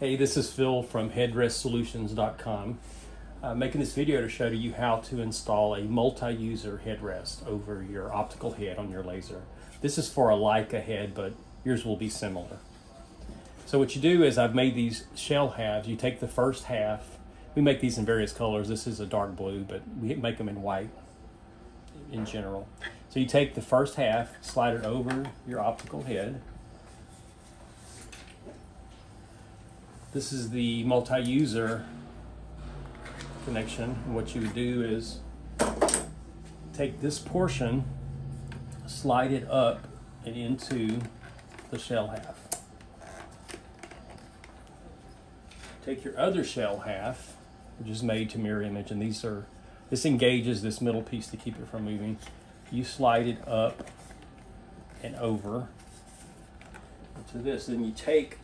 Hey, this is Phil from headrestsolutions.com. Uh, making this video to show to you how to install a multi-user headrest over your optical head on your laser. This is for a Leica head, but yours will be similar. So what you do is I've made these shell halves. You take the first half. We make these in various colors. This is a dark blue, but we make them in white in general. So you take the first half, slide it over your optical head. This is the multi-user connection. What you would do is take this portion, slide it up and into the shell half. Take your other shell half, which is made to mirror image, and these are, this engages this middle piece to keep it from moving. You slide it up and over to this. Then you take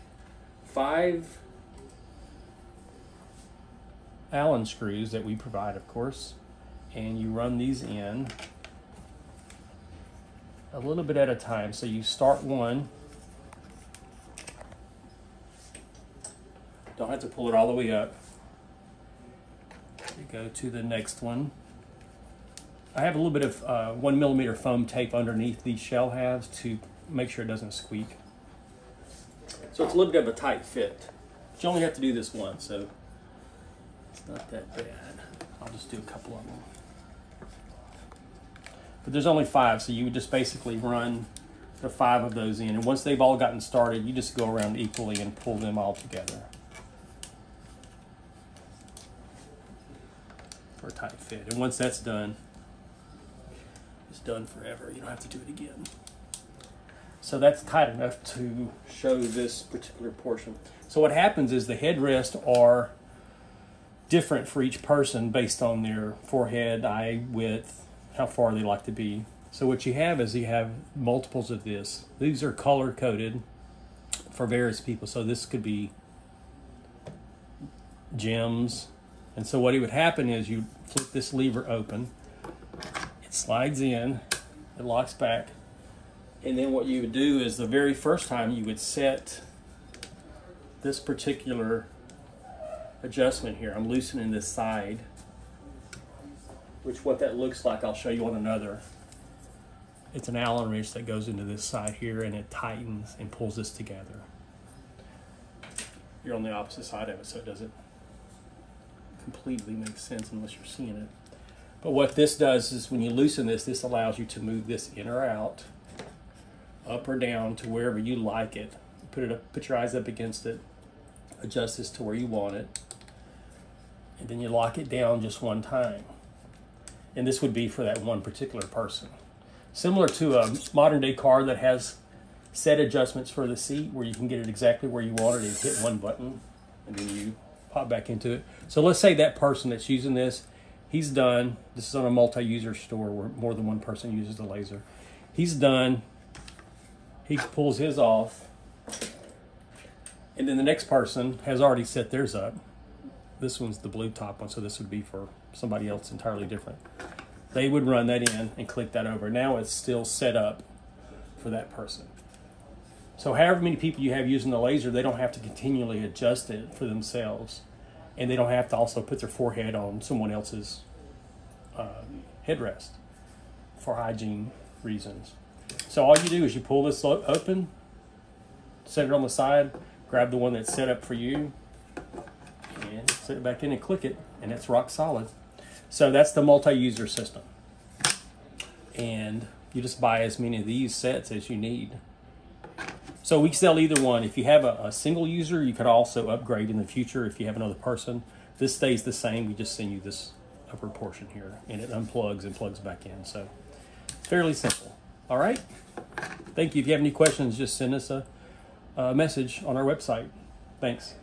five Allen screws that we provide, of course, and you run these in a little bit at a time. So you start one, don't have to pull it all the way up. You go to the next one. I have a little bit of uh, one millimeter foam tape underneath these shell halves to make sure it doesn't squeak. So it's a little bit of a tight fit. But you only have to do this once, so not that bad. I'll just do a couple of them. But there's only five, so you would just basically run the five of those in. And once they've all gotten started, you just go around equally and pull them all together. For a tight fit. And once that's done, it's done forever. You don't have to do it again. So that's tight enough to show this particular portion. So what happens is the headrests are different for each person based on their forehead, eye width, how far they like to be. So what you have is you have multiples of this. These are color coded for various people. So this could be gems. And so what it would happen is you flip this lever open, it slides in, it locks back, and then what you would do is the very first time you would set this particular adjustment here. I'm loosening this side, which what that looks like, I'll show you on another. It's an Allen wrench that goes into this side here and it tightens and pulls this together. You're on the opposite side of it, so it doesn't completely make sense unless you're seeing it. But what this does is when you loosen this, this allows you to move this in or out, up or down to wherever you like it. Put it up, put your eyes up against it, adjust this to where you want it, and then you lock it down just one time. And this would be for that one particular person. Similar to a modern day car that has set adjustments for the seat where you can get it exactly where you want it and hit one button and then you pop back into it. So let's say that person that's using this, he's done. This is on a multi-user store where more than one person uses the laser. He's done. He pulls his off. And then the next person has already set theirs up. This one's the blue top one, so this would be for somebody else entirely different. They would run that in and click that over. Now it's still set up for that person. So however many people you have using the laser, they don't have to continually adjust it for themselves. And they don't have to also put their forehead on someone else's uh, headrest for hygiene reasons. So all you do is you pull this open, set it on the side, grab the one that's set up for you, set it back in and click it, and it's rock solid. So that's the multi-user system. And you just buy as many of these sets as you need. So we sell either one. If you have a, a, single user, you could also upgrade in the future if you have another person. This stays the same. We just send you this upper portion here, and it unplugs and plugs back in. So fairly simple. All right. Thank you. If you have any questions, just send us a, a message on our website. Thanks.